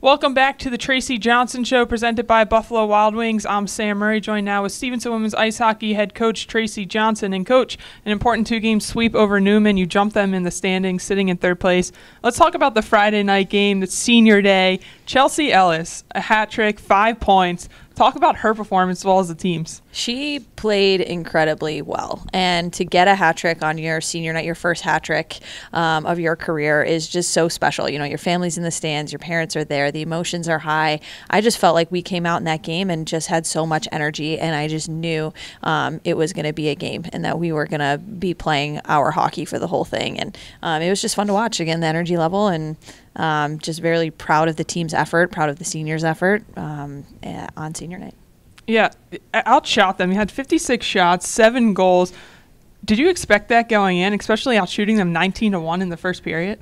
Welcome back to the Tracy Johnson Show presented by Buffalo Wild Wings. I'm Sam Murray, joined now with Stevenson Women's Ice Hockey head coach Tracy Johnson. And, coach, an important two game sweep over Neumann. You jumped them in the standings, sitting in third place. Let's talk about the Friday night game, the senior day. Chelsea Ellis, a hat trick, five points. Talk about her performance as well as the team's. She played incredibly well, and to get a hat trick on your senior night, your first hat trick um, of your career, is just so special. You know, your family's in the stands, your parents are there, the emotions are high. I just felt like we came out in that game and just had so much energy, and I just knew um, it was going to be a game and that we were going to be playing our hockey for the whole thing. And um, it was just fun to watch. Again, the energy level and. Um, just very proud of the team's effort, proud of the seniors' effort um, eh, on senior night. Yeah, i outshot them. You had 56 shots, seven goals. Did you expect that going in, especially outshooting them 19 to one in the first period?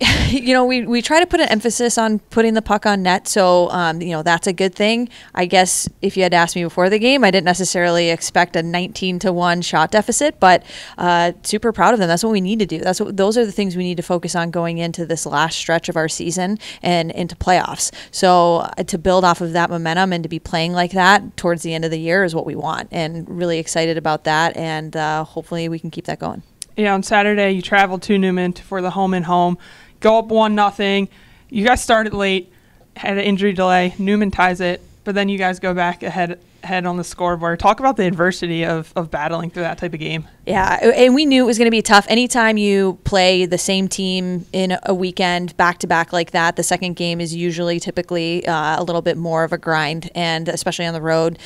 you know, we, we try to put an emphasis on putting the puck on net. So, um, you know, that's a good thing. I guess if you had asked me before the game, I didn't necessarily expect a 19 to 1 shot deficit, but uh, super proud of them. That's what we need to do. That's what, those are the things we need to focus on going into this last stretch of our season and into playoffs. So, uh, to build off of that momentum and to be playing like that towards the end of the year is what we want. And really excited about that. And uh, hopefully we can keep that going. Yeah, on Saturday, you traveled to Neumann for the home and home go up one nothing. You guys started late, had an injury delay. Neumann ties it, but then you guys go back ahead head on the scoreboard. Talk about the adversity of, of battling through that type of game. Yeah, and we knew it was going to be tough. Anytime you play the same team in a weekend back to back like that, the second game is usually typically uh, a little bit more of a grind, and especially on the road.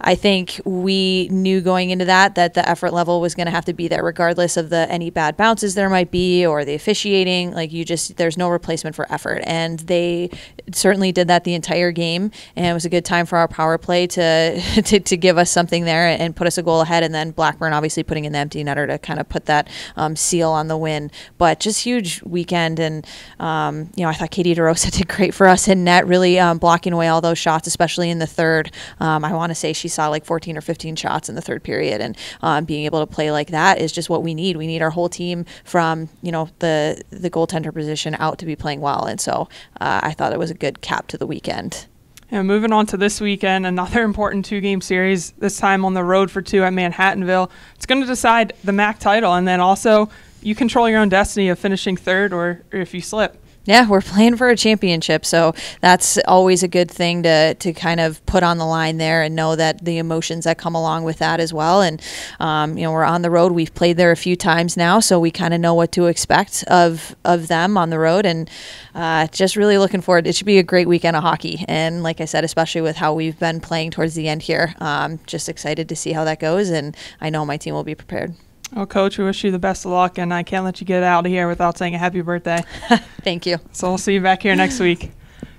I think we knew going into that that the effort level was going to have to be there, regardless of the any bad bounces there might be or the officiating. Like you just, there's no replacement for effort, and they certainly did that the entire game, and it was a good time for our power play to to, to give us something there and put us a goal ahead. And then Blackburn obviously putting in the empty netter to kind of put that um, seal on the win. But just huge weekend. And, um, you know, I thought Katie DeRosa did great for us in net, really um, blocking away all those shots, especially in the third. Um, I want to say she saw like 14 or 15 shots in the third period. And um, being able to play like that is just what we need. We need our whole team from, you know, the, the goaltender position out to be playing well. And so uh, I thought it was a good cap to the weekend. And moving on to this weekend, another important two game series, this time on the road for two at Manhattanville. It's going to decide the MAC title, and then also you control your own destiny of finishing third or, or if you slip yeah, we're playing for a championship, so that's always a good thing to to kind of put on the line there and know that the emotions that come along with that as well. And um, you know, we're on the road. We've played there a few times now, so we kind of know what to expect of of them on the road. And uh, just really looking forward. It should be a great weekend of hockey. And like I said, especially with how we've been playing towards the end here, um, just excited to see how that goes. And I know my team will be prepared. Well, Coach, we wish you the best of luck, and I can't let you get out of here without saying a happy birthday. Thank you. So we'll see you back here next week.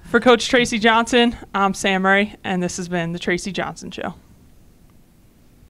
For Coach Tracy Johnson, I'm Sam Murray, and this has been the Tracy Johnson Show.